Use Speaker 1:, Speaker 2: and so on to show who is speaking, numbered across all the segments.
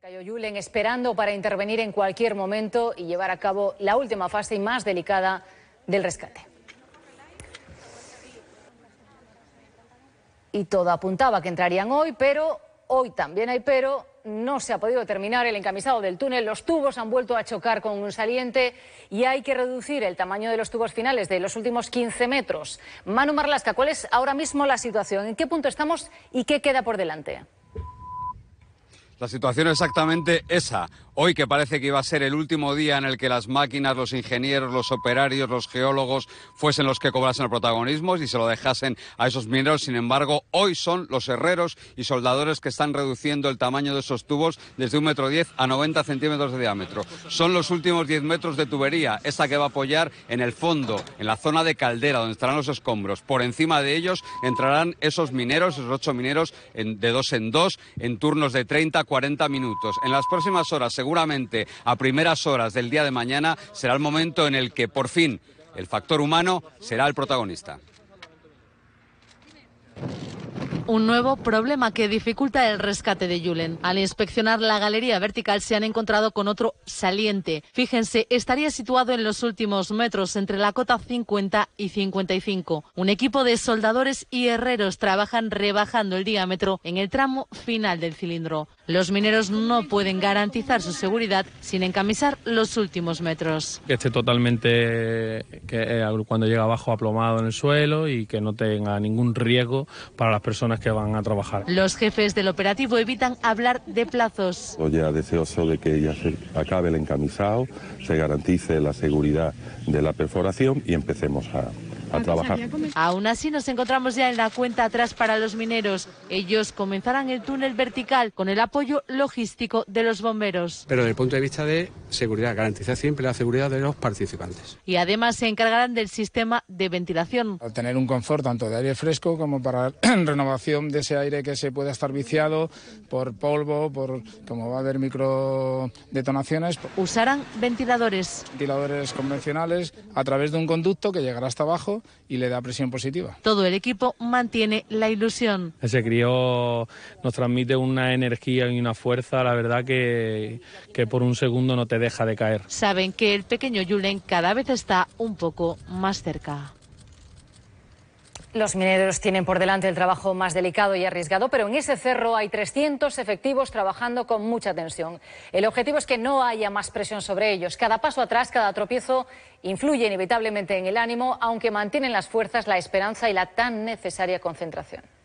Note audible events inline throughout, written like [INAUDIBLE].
Speaker 1: Cayó Julen esperando para intervenir en cualquier momento y llevar a cabo la última fase y más delicada del rescate. Y todo apuntaba que entrarían hoy, pero hoy también hay pero. No se ha podido terminar el encamisado del túnel, los tubos han vuelto a chocar con un saliente y hay que reducir el tamaño de los tubos finales de los últimos 15 metros. Manu Marlasca, ¿cuál es ahora mismo la situación? ¿En qué punto estamos y qué queda por delante?
Speaker 2: La situación es exactamente esa. Hoy que parece que iba a ser el último día en el que las máquinas, los ingenieros, los operarios, los geólogos fuesen los que cobrasen el protagonismo y se lo dejasen a esos mineros. Sin embargo, hoy son los herreros y soldadores que están reduciendo el tamaño de esos tubos desde un metro diez a 90 centímetros de diámetro. Son los últimos 10 metros de tubería, esta que va a apoyar en el fondo, en la zona de caldera, donde estarán los escombros. Por encima de ellos entrarán esos mineros, esos ocho mineros de dos en dos, en turnos de 30 40 minutos. En las próximas horas, seguramente a primeras horas del día de mañana, será el momento en el que por fin el factor humano será el protagonista.
Speaker 3: Un nuevo problema que dificulta el rescate de Julen. Al inspeccionar la galería vertical se han encontrado con otro saliente. Fíjense, estaría situado en los últimos metros entre la cota 50 y 55. Un equipo de soldadores y herreros trabajan rebajando el diámetro en el tramo final del cilindro. Los mineros no pueden garantizar su seguridad sin encamisar los últimos metros.
Speaker 4: Que esté totalmente, que eh, cuando llega abajo aplomado en el suelo y que no tenga ningún riesgo para las personas que van a trabajar.
Speaker 3: Los jefes del operativo evitan hablar de plazos.
Speaker 5: Estoy ya deseoso de que ya se acabe el encamisado, se garantice la seguridad de la perforación y empecemos a, a trabajar.
Speaker 3: Aún así nos encontramos ya en la cuenta atrás para los mineros. Ellos comenzarán el túnel vertical con el apoyo logístico de los bomberos.
Speaker 6: Pero desde el punto de vista de seguridad, garantizar siempre la seguridad de los participantes.
Speaker 3: Y además se encargarán del sistema de ventilación.
Speaker 7: Al tener un confort tanto de aire fresco como para [CLEARS THROAT] renovación de ese aire que se pueda estar viciado por polvo, por como va a haber micro detonaciones.
Speaker 3: Usarán ventiladores.
Speaker 7: Ventiladores convencionales a través de un conducto que llegará hasta abajo y le da presión positiva.
Speaker 3: Todo el equipo mantiene la ilusión.
Speaker 4: Ese crío nos transmite una energía y una fuerza, la verdad que, que por un segundo no te deja de caer.
Speaker 3: Saben que el pequeño Julen cada vez está un poco más cerca.
Speaker 1: Los mineros tienen por delante el trabajo más delicado y arriesgado, pero en ese cerro hay 300 efectivos trabajando con mucha tensión. El objetivo es que no haya más presión sobre ellos. Cada paso atrás, cada tropiezo influye inevitablemente en el ánimo, aunque mantienen las fuerzas, la esperanza y la tan necesaria concentración.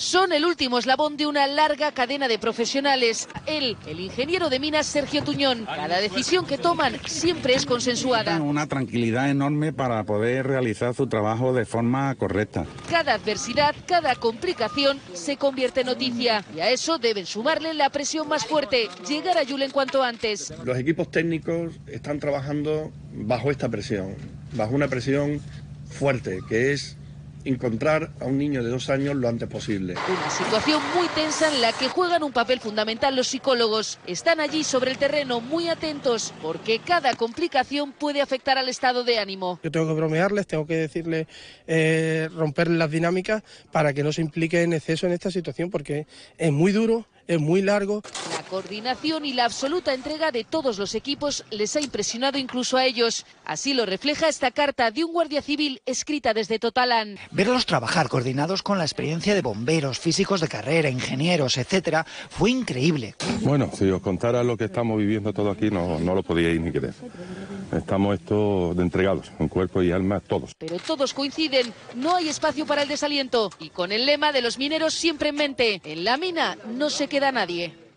Speaker 8: Son el último eslabón de una larga cadena de profesionales. Él, el ingeniero de minas Sergio Tuñón. Cada decisión que toman siempre es consensuada.
Speaker 9: Una tranquilidad enorme para poder realizar su trabajo de forma correcta.
Speaker 8: Cada adversidad, cada complicación se convierte en noticia. Y a eso deben sumarle la presión más fuerte, llegar a Julen cuanto antes.
Speaker 10: Los equipos técnicos están trabajando bajo esta presión, bajo una presión fuerte, que es encontrar a un niño de dos años lo antes posible.
Speaker 8: Una situación muy tensa en la que juegan un papel fundamental los psicólogos. Están allí sobre el terreno muy atentos porque cada complicación puede afectar al estado de ánimo.
Speaker 11: Yo tengo que bromearles, tengo que decirles, eh, romper las dinámicas para que no se implique en exceso en esta situación porque es muy duro, es muy largo.
Speaker 8: La coordinación y la absoluta entrega de todos los equipos les ha impresionado incluso a ellos. Así lo refleja esta carta de un guardia civil escrita desde Totalán.
Speaker 12: Verlos trabajar coordinados con la experiencia de bomberos, físicos de carrera, ingenieros, etcétera, fue increíble.
Speaker 5: Bueno, si os contara lo que estamos viviendo todo aquí, no, no lo podíais ni creer. Estamos estos de entregados, en cuerpo y alma, todos.
Speaker 8: Pero todos coinciden, no hay espacio para el desaliento. Y con el lema de los mineros siempre en mente, en la mina no se queda nadie.